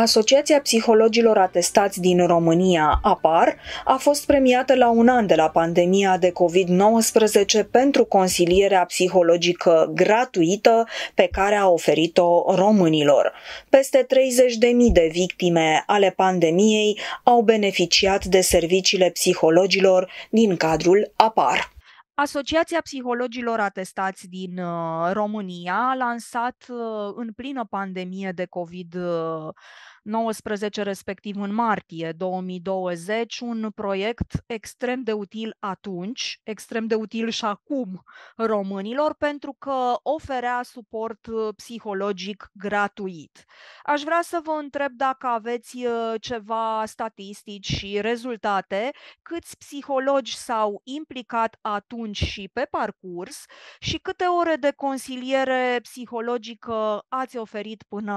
Asociația Psihologilor Atestați din România, APAR, a fost premiată la un an de la pandemia de COVID-19 pentru consilierea psihologică gratuită pe care a oferit-o românilor. Peste 30.000 de victime ale pandemiei au beneficiat de serviciile psihologilor din cadrul APAR. Asociația Psihologilor Atestați din uh, România a lansat uh, în plină pandemie de COVID-19 19, respectiv în martie 2020, un proiect extrem de util atunci, extrem de util și acum românilor, pentru că oferea suport uh, psihologic gratuit. Aș vrea să vă întreb dacă aveți uh, ceva statistici și rezultate, câți psihologi s-au implicat atunci și pe parcurs și câte ore de consiliere psihologică ați oferit până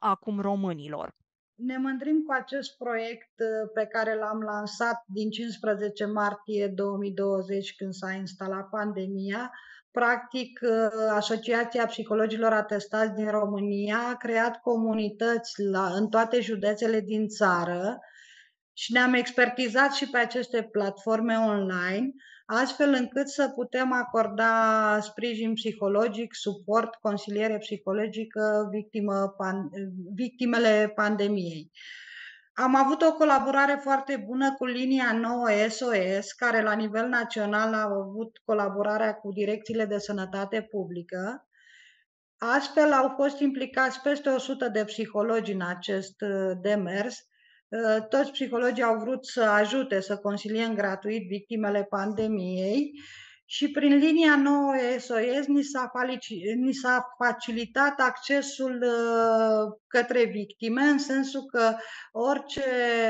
acum românilor. Ne mândrim cu acest proiect uh, pe care l-am lansat din 15 martie 2020 când s-a instalat pandemia. Practic, uh, Asociația Psihologilor Atestați din România a creat comunități la, în toate județele din țară și ne-am expertizat și pe aceste platforme online, astfel încât să putem acorda sprijin psihologic, suport, consiliere psihologică victimă, pan, victimele pandemiei. Am avut o colaborare foarte bună cu linia 9 SOS, care la nivel național a avut colaborarea cu direcțiile de sănătate publică. Astfel au fost implicați peste 100 de psihologi în acest uh, demers, Uh, toți psihologii au vrut să ajute să consiliem gratuit victimele pandemiei și prin linia nouă SOS ni s-a, ni s-a facilitat accesul uh, către victime, în sensul că orice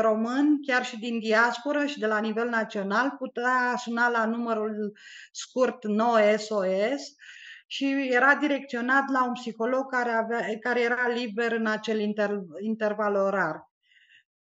român, chiar și din diaspora și de la nivel național, putea suna la numărul scurt 9 SOS și era direcționat la un psiholog care, avea, care era liber în acel inter, interval orar.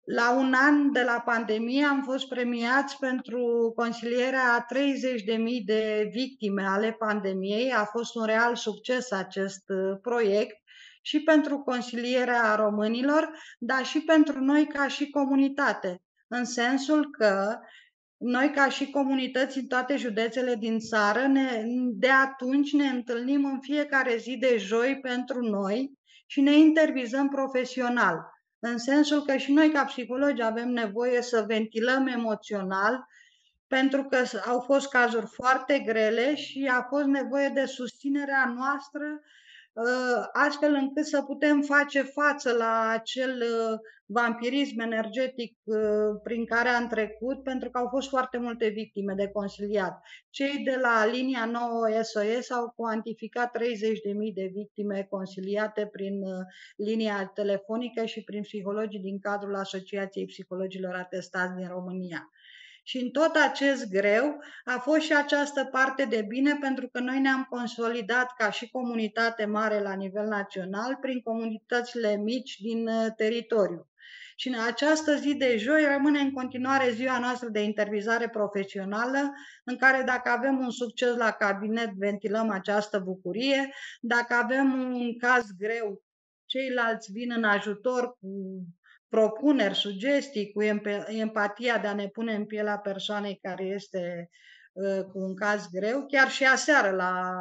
La un an de la pandemie am fost premiați pentru consilierea a 30.000 de victime ale pandemiei. A fost un real succes acest uh, proiect și pentru consilierea românilor, dar și pentru noi ca și comunitate, în sensul că noi ca și comunități în toate județele din țară, ne, de atunci ne întâlnim în fiecare zi de joi pentru noi și ne intervizăm profesional în sensul că și noi ca psihologi avem nevoie să ventilăm emoțional, pentru că au fost cazuri foarte grele și a fost nevoie de susținerea noastră Uh, astfel încât să putem face față la acel uh, vampirism energetic uh, prin care am trecut, pentru că au fost foarte multe victime de consiliat. Cei de la linia 9 SOS au cuantificat 30.000 de victime consiliate prin linia telefonică și prin psihologii din cadrul Asociației Psihologilor Atestați din România. Și în tot acest greu a fost și această parte de bine pentru că noi ne-am consolidat ca și comunitate mare la nivel național prin comunitățile mici din uh, teritoriu. Și în această zi de joi rămâne în continuare ziua noastră de intervizare profesională, în care dacă avem un succes la cabinet, ventilăm această bucurie, dacă avem un caz greu, ceilalți vin în ajutor cu propuneri, sugestii, cu empatia de a ne pune în pielea persoanei care este ă, cu un caz greu. Chiar și aseară, la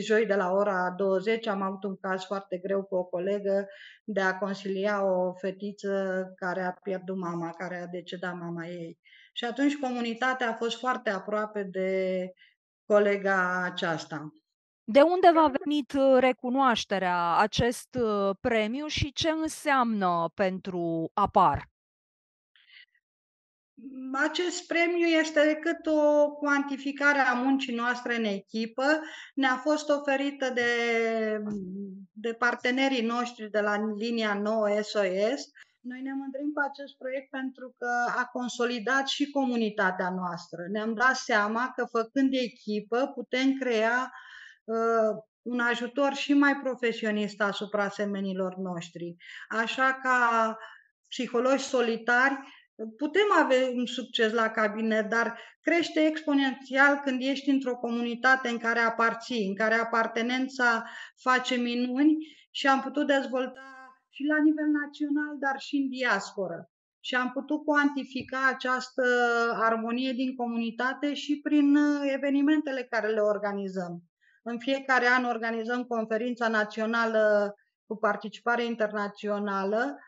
joi de la ora 20, am avut un caz foarte greu cu o colegă de a consilia o fetiță care a pierdut mama, care a decedat mama ei. Și atunci comunitatea a fost foarte aproape de colega aceasta. De unde va venit uh, recunoașterea acest uh, premiu și ce înseamnă pentru APAR? Acest premiu este decât o cuantificare a muncii noastre în echipă. Ne-a fost oferită de, de partenerii noștri de la linia 9 SOS. Noi ne mândrim cu acest proiect pentru că a consolidat și comunitatea noastră. Ne-am dat seama că făcând echipă putem crea Uh, un ajutor și mai profesionist asupra semenilor noștri. Așa ca psihologi solitari, putem avea un succes la cabinet, dar crește exponențial când ești într-o comunitate în care aparții, în care apartenența face minuni și am putut dezvolta și la nivel național, dar și în diasporă. Și am putut cuantifica această armonie din comunitate și prin uh, evenimentele care le organizăm. În fiecare an organizăm conferința națională cu participare internațională,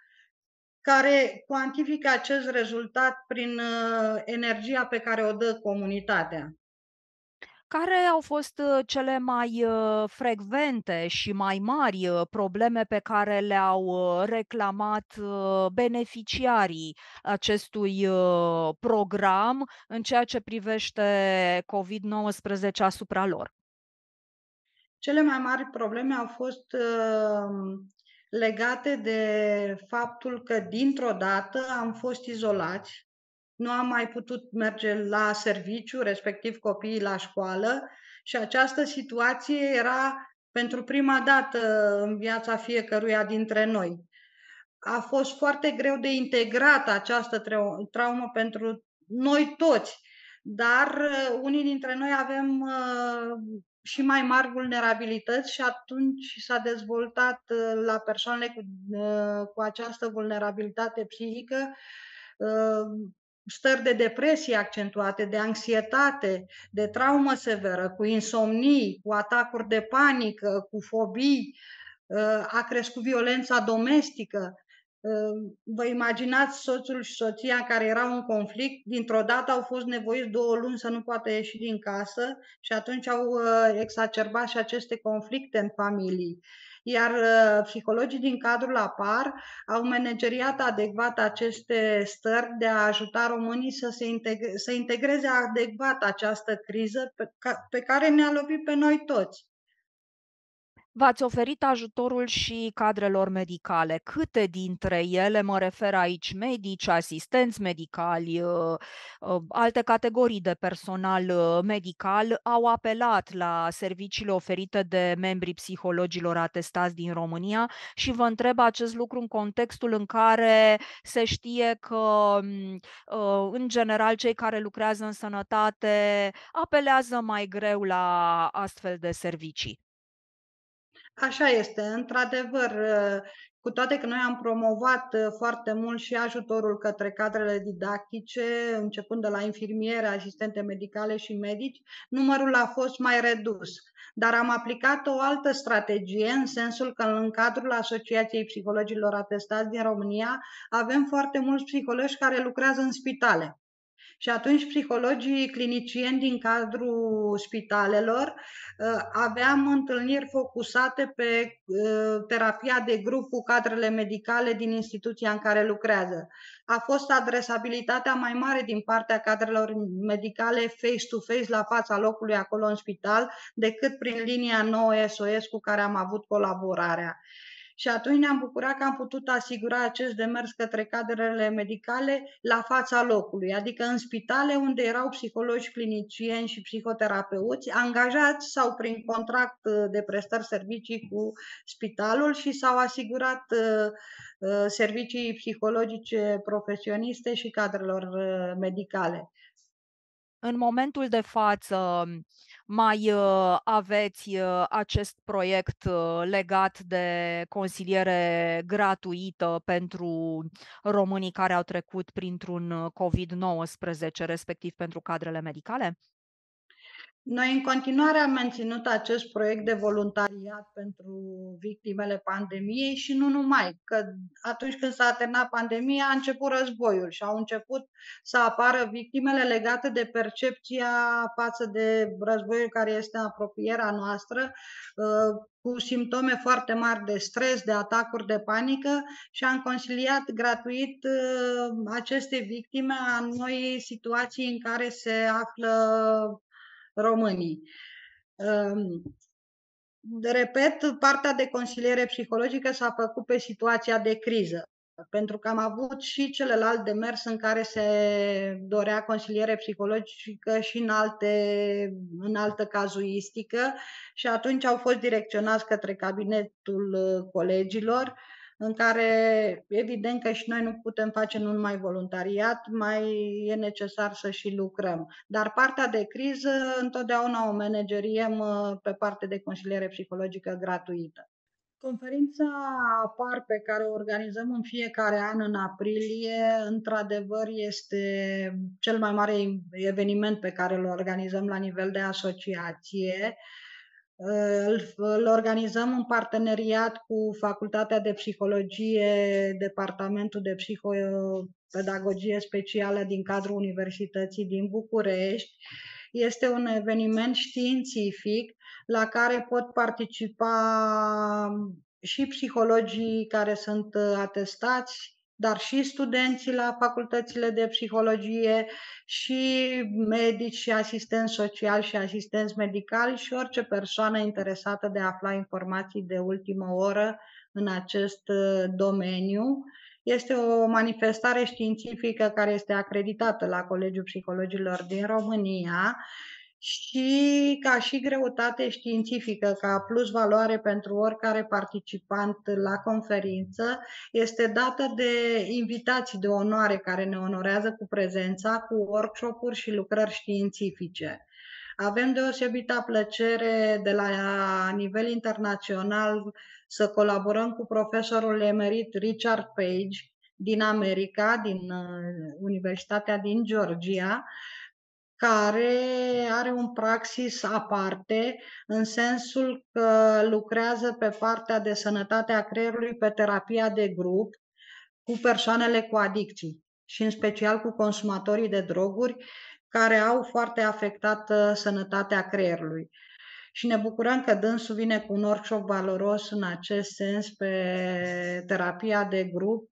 care cuantifică acest rezultat prin uh, energia pe care o dă comunitatea. Care au fost uh, cele mai uh, frecvente și mai mari probleme pe care le-au reclamat beneficiarii acestui program în ceea ce privește COVID-19 asupra lor? Cele mai mari probleme au fost legate de faptul că dintr-o dată am fost izolați, nu am mai putut merge la serviciu, respectiv copiii la școală și această situație era pentru prima dată în viața fiecăruia dintre noi. A fost foarte greu de integrat această traumă pentru noi toți, dar uh, unii dintre noi avem uh, și mai mari vulnerabilități și atunci s-a dezvoltat uh, la persoanele cu, uh, cu această vulnerabilitate psihică uh, stări de depresie accentuate, de anxietate, de traumă severă, cu insomnii, cu atacuri de panică, cu fobii, a crescut violența domestică, Vă imaginați soțul și soția care erau în conflict, dintr-o dată au fost nevoiți două luni să nu poată ieși din casă și atunci au uh, exacerbat și aceste conflicte în familii. Iar uh, psihologii din cadrul APAR au manageriat adecvat aceste stări de a ajuta românii să, se integre, să integreze adecvat această criză pe, pe care ne-a lovit pe noi toți. V-ați oferit ajutorul și cadrelor medicale. Câte dintre ele, mă refer aici medici, asistenți medicali, uh, uh, alte categorii de personal uh, medical, au apelat la serviciile oferite de membrii psihologilor atestați din România și vă întreb acest lucru în contextul în care se știe că, mm, în general, cei care lucrează în sănătate apelează mai greu la astfel de servicii. Așa este, într-adevăr, cu toate că noi am promovat uh, foarte mult și ajutorul către cadrele didactice, începând de la infirmiere, asistente medicale și medici, numărul a fost mai redus. Dar am aplicat o altă strategie, în sensul că în cadrul Asociației Psihologilor Atestați din România avem foarte mulți psihologi care lucrează în spitale. Și atunci psihologii clinicieni din cadrul spitalelor uh, aveam întâlniri focusate pe uh, terapia de grup cu cadrele medicale din instituția în care lucrează. A fost adresabilitatea mai mare din partea cadrelor medicale face-to-face la fața locului acolo în spital decât prin linia nouă SOS cu care am avut colaborarea și atunci ne-am bucurat că am putut asigura acest demers către cadrele medicale la fața locului, adică în spitale unde erau psihologi clinicieni și psihoterapeuți angajați sau prin contract de prestări servicii cu spitalul și s-au asigurat uh, uh, servicii psihologice profesioniste și cadrelor uh, medicale. În momentul de față, mai uh, aveți uh, acest proiect uh, legat de consiliere gratuită pentru românii care au trecut printr-un COVID-19, respectiv pentru cadrele medicale? Noi în continuare am menținut acest proiect de voluntariat pentru victimele pandemiei și nu numai, că atunci când s-a terminat pandemia a început războiul și au început să apară victimele legate de percepția față de războiul care este în apropierea noastră, uh, cu simptome foarte mari de stres, de atacuri de panică și am consiliat gratuit uh, aceste victime a noi situații în care se află românii. Ehm, repet, partea de consiliere psihologică s-a făcut pe situația de criză, pentru că am avut și celălalt de mers în care se dorea consiliere psihologică și în, alte, în altă cazuistică și atunci au fost direcționați către cabinetul uh, colegilor în care evident că și noi nu putem face nu numai voluntariat, mai e necesar să și lucrăm. Dar partea de criză întotdeauna o manageriem uh, pe parte de consiliere psihologică gratuită. Conferința APAR pe care o organizăm în fiecare an în aprilie, într-adevăr, este cel mai mare eveniment pe care îl organizăm la nivel de asociație. Îl, îl organizăm în parteneriat cu Facultatea de Psihologie, Departamentul de Psihopedagogie Specială din cadrul Universității din București. Este un eveniment științific la care pot participa și psihologii care sunt uh, atestați, dar și studenții la facultățile de psihologie și medici și asistenți sociali și asistenți medicali și orice persoană interesată de a afla informații de ultimă oră în acest uh, domeniu. Este o manifestare științifică care este acreditată la Colegiul Psihologilor din România și ca și greutate științifică, ca plus valoare pentru oricare participant la conferință, este dată de invitații de onoare care ne onorează cu prezența, cu workshop-uri și lucrări științifice. Avem deosebită plăcere de la nivel internațional să colaborăm cu profesorul emerit Richard Page din America, din uh, Universitatea din Georgia, care are un praxis aparte, în sensul că lucrează pe partea de sănătate a creierului, pe terapia de grup, cu persoanele cu adicții și în special cu consumatorii de droguri care au foarte afectată sănătatea creierului. Și ne bucurăm că dânsul vine cu un workshop valoros în acest sens pe terapia de grup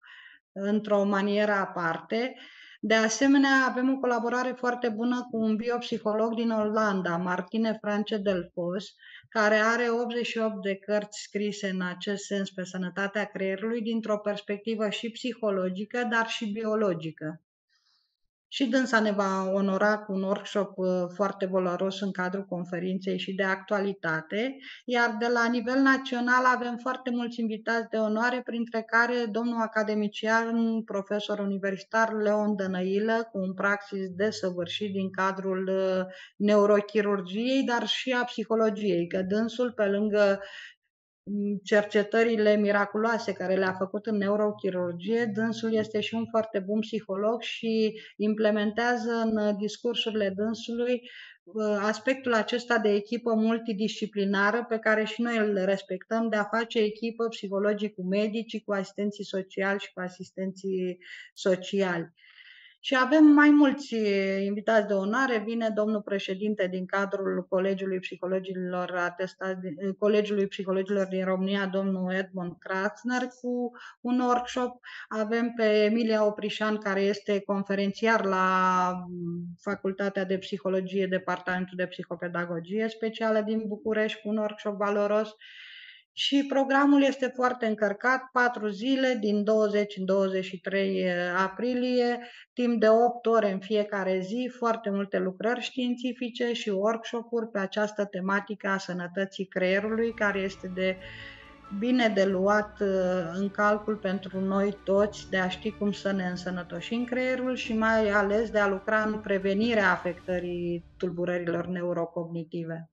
într-o manieră aparte de asemenea, avem o colaborare foarte bună cu un biopsiholog din Olanda, Martine France Delfos, care are 88 de cărți scrise în acest sens pe sănătatea creierului dintr-o perspectivă și psihologică, dar și biologică și dânsa ne va onora cu un workshop uh, foarte valoros în cadrul conferinței și de actualitate, iar de la nivel național avem foarte mulți invitați de onoare, printre care domnul academician, profesor universitar Leon Dănăilă, cu un praxis desăvârșit din cadrul uh, neurochirurgiei, dar și a psihologiei, că dânsul, pe lângă cercetările miraculoase care le-a făcut în neurochirurgie, dânsul este și un foarte bun psiholog și implementează în discursurile dânsului uh, aspectul acesta de echipă multidisciplinară pe care și noi îl respectăm, de a face echipă psihologii cu medicii, cu asistenții sociali și cu asistenții sociali. Și avem mai mulți invitați de onoare. Vine domnul președinte din cadrul Colegiului Psihologilor, atestat, Colegiului Psihologilor din România, domnul Edmund Kratzner, cu un workshop. Avem pe Emilia Oprișan, care este conferențiar la Facultatea de Psihologie, Departamentul de Psihopedagogie specială din București, cu un workshop valoros și programul este foarte încărcat, patru zile, din 20 în 23 eh, aprilie, timp de 8 ore în fiecare zi, foarte multe lucrări științifice și workshop-uri pe această tematică a sănătății creierului, care este de bine de luat eh, în calcul pentru noi toți de a ști cum să ne însănătoșim creierul și mai ales de a lucra în prevenirea afectării tulburărilor neurocognitive.